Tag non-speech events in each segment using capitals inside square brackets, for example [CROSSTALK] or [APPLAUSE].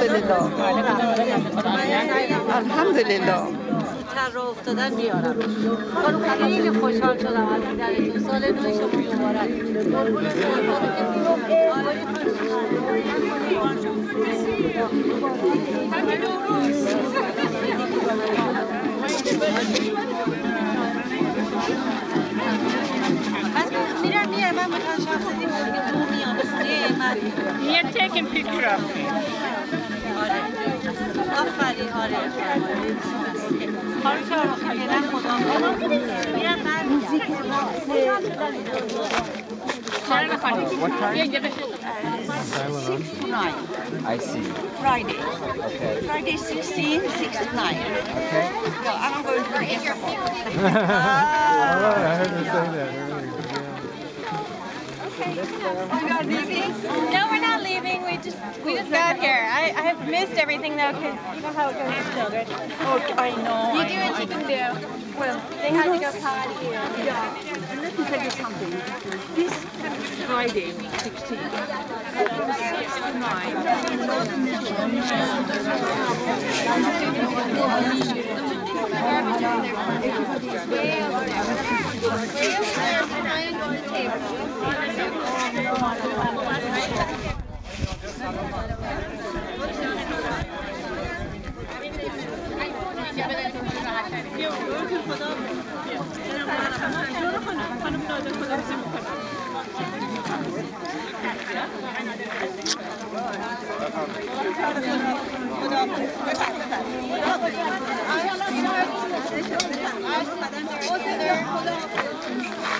الحمدلله الحمدلله تر رو افتادن میارم خانم خیلی خوشحال شدم از دیدنتون سال نو شما مبارک. You're taking picture of me. I see. Friday. Okay. Friday 16, 6 to 9. Okay. No, I'm going to the airport. [LAUGHS] [LAUGHS] I heard her say that earlier. Okay. Oh my God, leaving? No, we're not leaving. We just we just got here. I, I have missed everything though, because you know how it goes with children. Oh, I know. You I do know, what you can do. Well, they had to go potty. Yeah. And let me tell you something. This Friday, 16, from 6 9,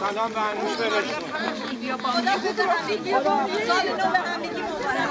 سلام به انوش برسون خدا خوب رو سال نو به همگی مبارک